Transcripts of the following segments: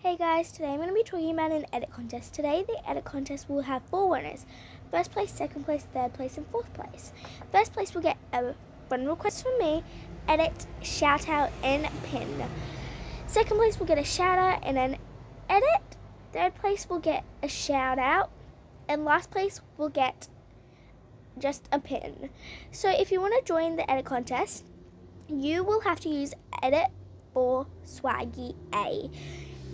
Hey guys, today I'm going to be talking about an edit contest. Today the edit contest will have four winners. First place, second place, third place and fourth place. First place will get a friend request from me, edit, shout out and pin. Second place will get a shout out and an edit. Third place will get a shout out. And last place will get just a pin. So if you want to join the edit contest, you will have to use edit for Swaggy A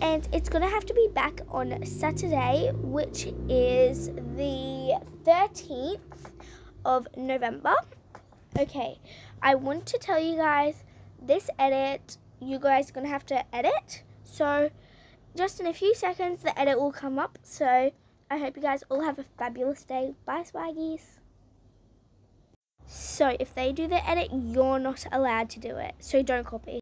and it's to have to be back on Saturday, which is the 13th of November. Okay, I want to tell you guys this edit, you guys are to have to edit. So, just in a few seconds, the edit will come up. So, I hope you guys all have a fabulous day. Bye, swaggies. So, if they do the edit, you're not allowed to do it. So, don't copy.